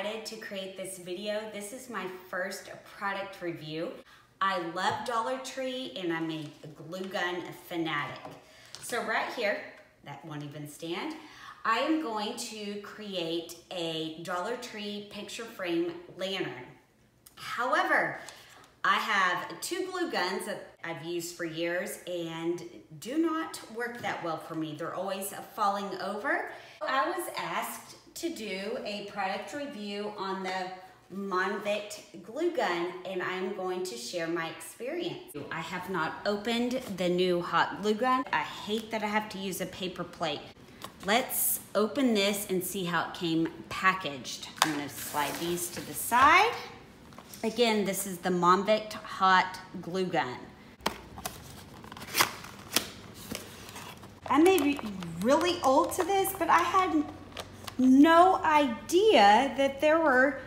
excited to create this video. This is my first product review. I love Dollar Tree and I'm a glue gun fanatic. So right here, that won't even stand, I am going to create a Dollar Tree picture frame lantern. However, I have two glue guns that I've used for years and do not work that well for me. They're always falling over. I was asked to do a product review on the Monvict glue gun and I'm going to share my experience. I have not opened the new hot glue gun. I hate that I have to use a paper plate. Let's open this and see how it came packaged. I'm gonna slide these to the side. Again, this is the Monvict Hot Glue Gun. I may be really old to this, but I had no idea that there were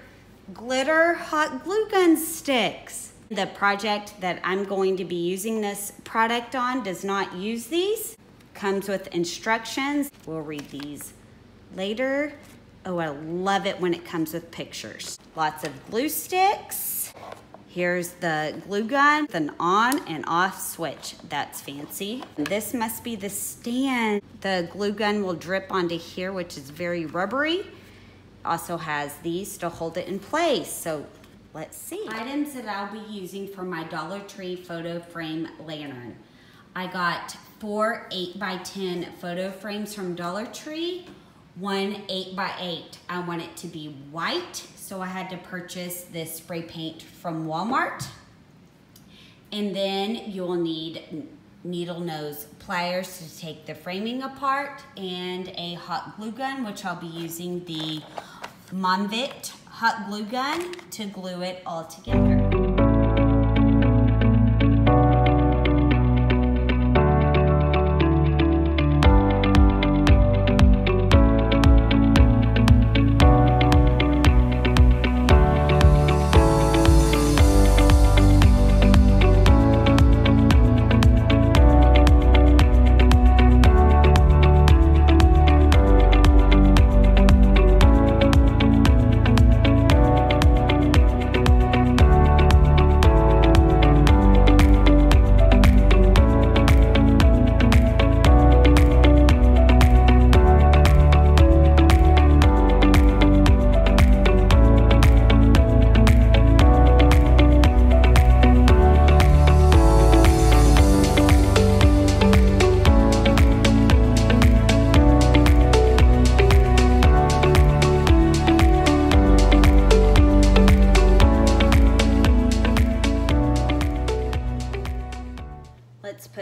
glitter hot glue gun sticks. The project that I'm going to be using this product on does not use these. Comes with instructions. We'll read these later. Oh, I love it when it comes with pictures. Lots of glue sticks. Here's the glue gun, an on and off switch. That's fancy. This must be the stand. The glue gun will drip onto here, which is very rubbery. Also has these to hold it in place. So let's see. Items that I'll be using for my Dollar Tree photo frame lantern. I got four 8 by 10 photo frames from Dollar Tree one eight by eight. I want it to be white, so I had to purchase this spray paint from Walmart. And then you'll need needle nose pliers to take the framing apart and a hot glue gun, which I'll be using the Monvict hot glue gun to glue it all together.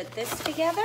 Put this together.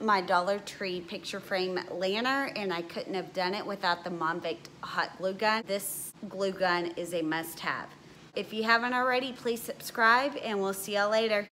My Dollar Tree picture frame lantern and I couldn't have done it without the Monvict hot glue gun. This glue gun is a must have. If you haven't already, please subscribe and we'll see y'all later.